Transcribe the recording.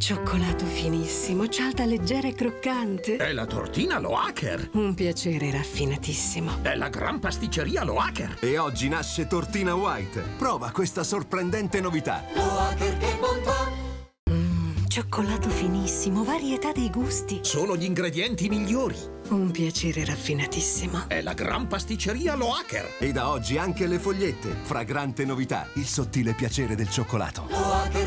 Cioccolato finissimo, cialda leggera e croccante. È la tortina Loacker. Un piacere raffinatissimo. È la gran pasticceria Loacker. E oggi nasce Tortina White. Prova questa sorprendente novità. Loacker che bontà. Mmm, cioccolato finissimo, varietà dei gusti. Sono gli ingredienti migliori. Un piacere raffinatissimo. È la gran pasticceria Loacker. E da oggi anche le fogliette. Fragrante novità, il sottile piacere del cioccolato. Loacker.